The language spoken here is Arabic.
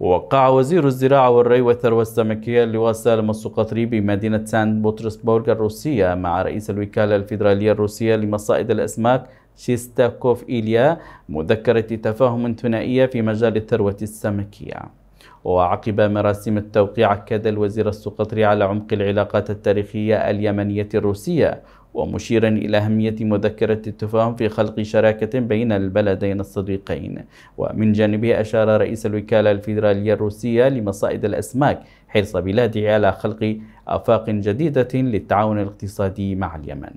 وقع وزير الزراعة والري والثروة السمكية اللواء سالم السقطري بمدينة سان بطرسبورغ الروسية مع رئيس الوكالة الفيدرالية الروسية لمصائد الأسماك شيستاكوف إيليا مذكرة تفاهم ثنائية في مجال الثروة السمكية. وعقب مراسم التوقيع أكد الوزير السقطري على عمق العلاقات التاريخية اليمنية الروسية ومشيرا إلى أهمية مذكرة التفاهم في خلق شراكة بين البلدين الصديقين. ومن جانبه أشار رئيس الوكالة الفيدرالية الروسية لمصائد الأسماك حرص بلاده على خلق آفاق جديدة للتعاون الاقتصادي مع اليمن.